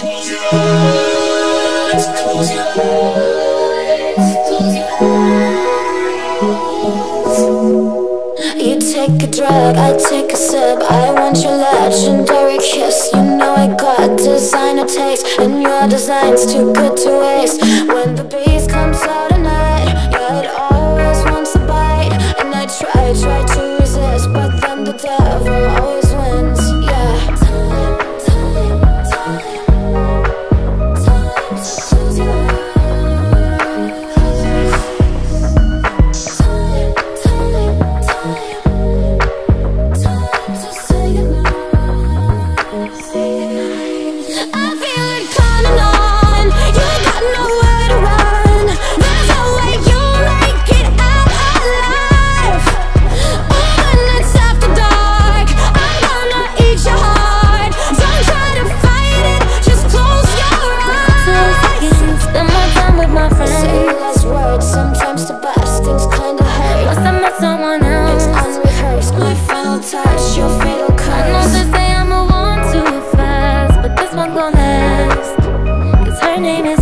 Close your eyes. You take a drag, I take a sip. I want your legendary kiss. You know I got designer taste And your design's too good to waste touch your fatal curse I know they say I'm a one too fast But this one gon' last. Cause her name is